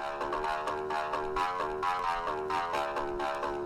Thank you.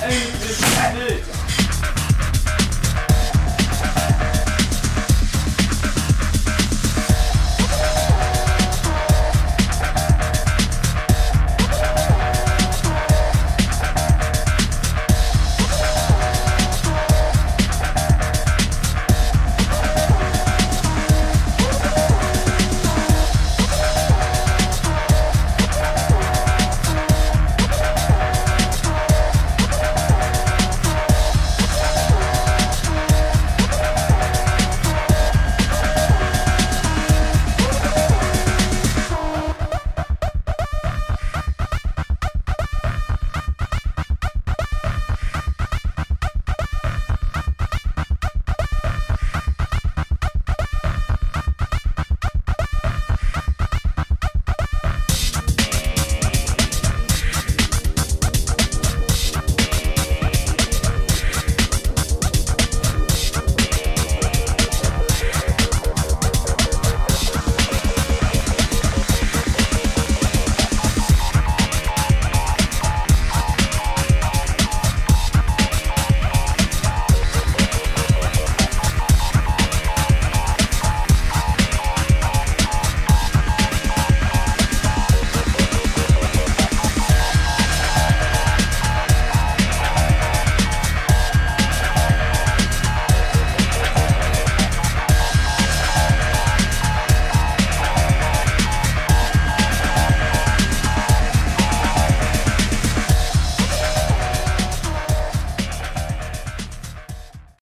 Hey, this is